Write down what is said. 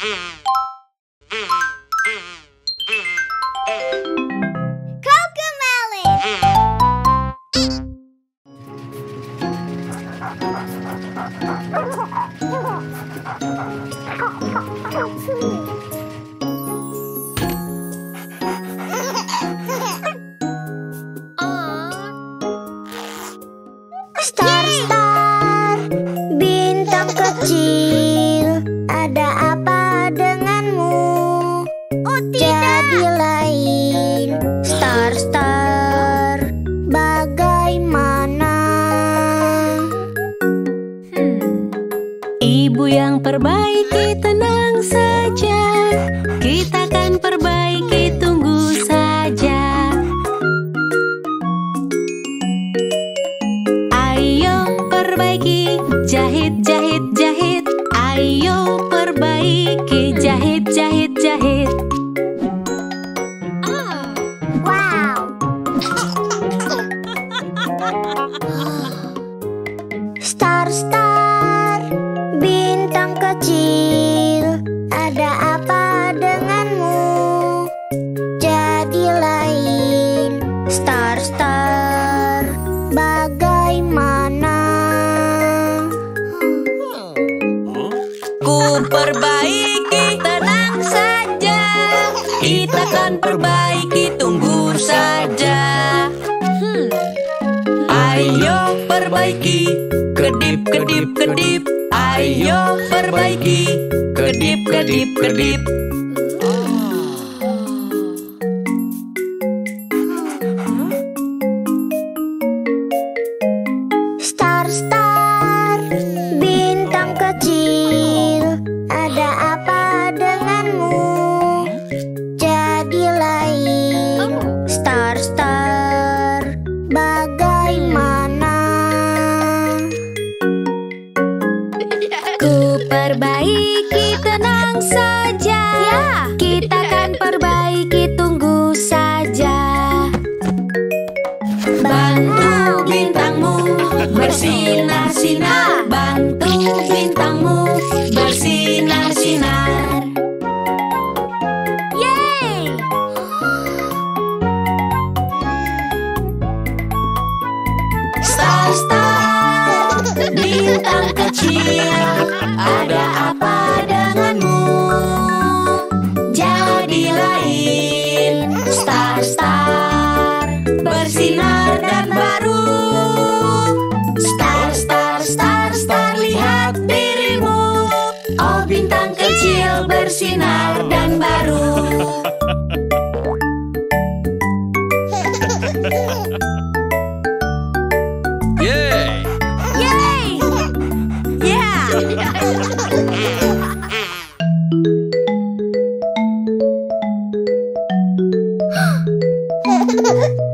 Cocomelon! tenang saja. Kita akan perbaiki, tunggu saja. Ayo perbaiki, jahit, jahit, jahit. Ayo perbaiki, jahit, jahit, jahit. Star, star, bintang kecil. perbaiki Tenang saja. Kita akan perbaiki Tunggu saja. Ayo perbaiki. Kedip, kedip, kedip. Ayo perbaiki. Kedip, kedip, kedip. Star, star. Ku ya. perbaiki tenang bantu bintangmu bersinar-sinar. Ah. Bantu bintang Bintang kecil, ada apa denganmu? Jadi lain, star-star, bersinar dan baru. Star, star, star, star, lihat dirimu. Oh bintang kecil, bersinar dan baru. Ha ha ha!